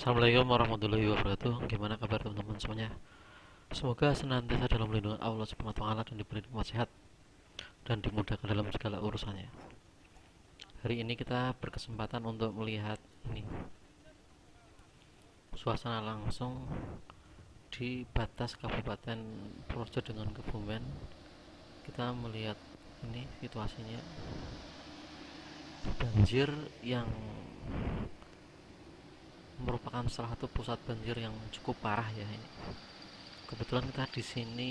Assalamualaikum warahmatullahi wabarakatuh. Gimana kabar teman-teman semuanya? Semoga senantiasa dalam lindungan Allah taala dan diberi nikmat sehat dan dimudahkan dalam segala urusannya. Hari ini kita berkesempatan untuk melihat ini suasana langsung di batas Kabupaten Purworejo dengan Kebumen. Kita melihat ini situasinya banjir yang merupakan salah satu pusat banjir yang cukup parah ya ini. Kebetulan kita di sini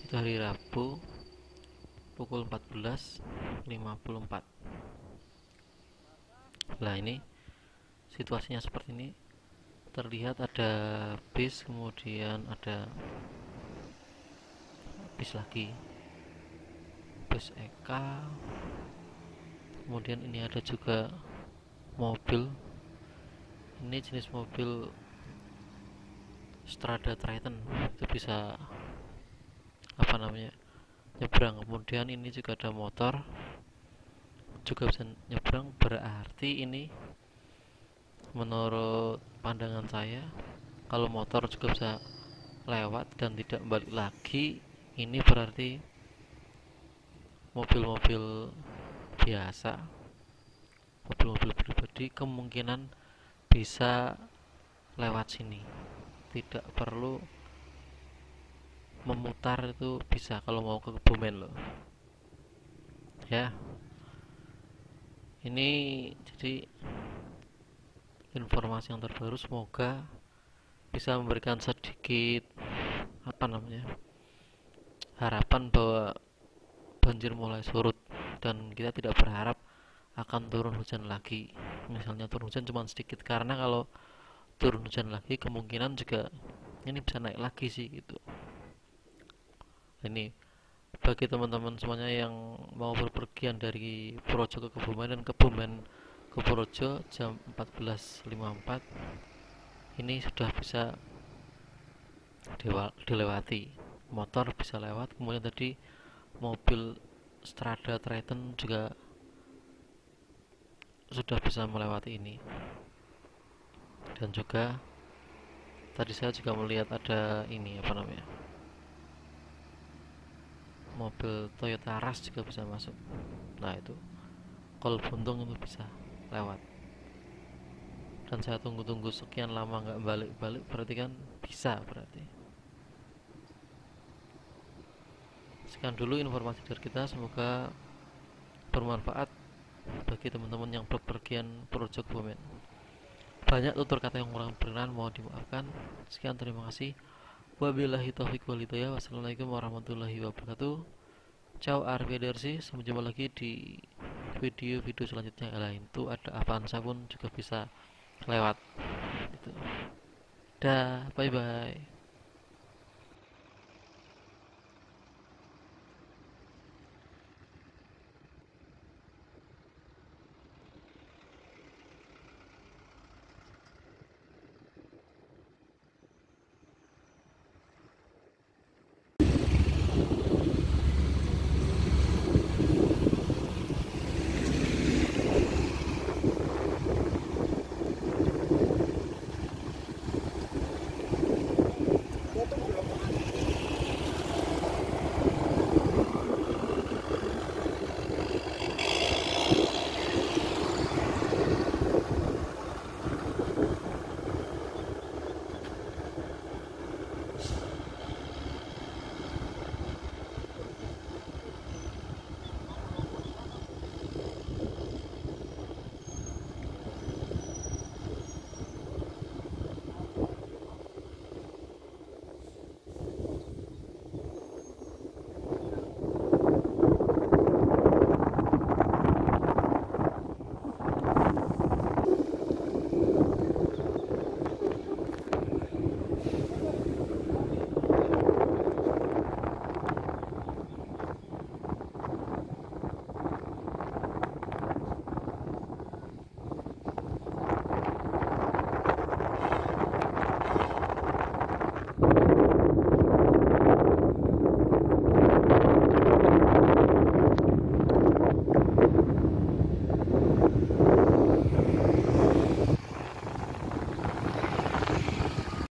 itu hari Rabu pukul 14.54. Nah ini situasinya seperti ini. Terlihat ada bis, kemudian ada bis lagi, bis Eka. Kemudian ini ada juga mobil ini jenis mobil Strada Triton. Itu bisa apa namanya nyebrang. Kemudian ini juga ada motor juga bisa nyebrang. Berarti ini menurut pandangan saya kalau motor juga bisa lewat dan tidak balik lagi ini berarti mobil-mobil biasa mobil-mobil pribadi kemungkinan bisa lewat sini. Tidak perlu memutar itu bisa kalau mau ke Kebumen loh. Ya. Ini jadi informasi yang terbaru semoga bisa memberikan sedikit apa namanya harapan bahwa banjir mulai surut dan kita tidak berharap akan turun hujan lagi misalnya turun hujan cuma sedikit. Karena kalau turun hujan lagi kemungkinan juga ini bisa naik lagi sih gitu. Ini bagi teman-teman semuanya yang mau berpergian dari Purworejo ke Kebumen dan Kebumen ke Purworejo jam 14.54 ini sudah bisa dilewati. Motor bisa lewat kemudian tadi mobil Strada Triton juga sudah bisa melewati ini. Dan juga tadi saya juga melihat ada ini apa namanya mobil Toyota Rush juga bisa masuk. Nah itu kalau buntung itu bisa lewat. Dan saya tunggu-tunggu sekian lama nggak balik-balik berarti kan bisa berarti. Sekian dulu informasi dari kita semoga bermanfaat bagi teman-teman yang berpergian Projo Kebumen banyak tutur kata yang kurang berkenan mohon dimaafkan. Sekian terima kasih. Wabillahi taufiq walhidayah wassalamualaikum warahmatullahi wabarakatuh. Ciao arrivederci sampai jumpa lagi di video-video selanjutnya. Yang lain tuh ada Avanza pun juga bisa lewat. Itu. Dah bye bye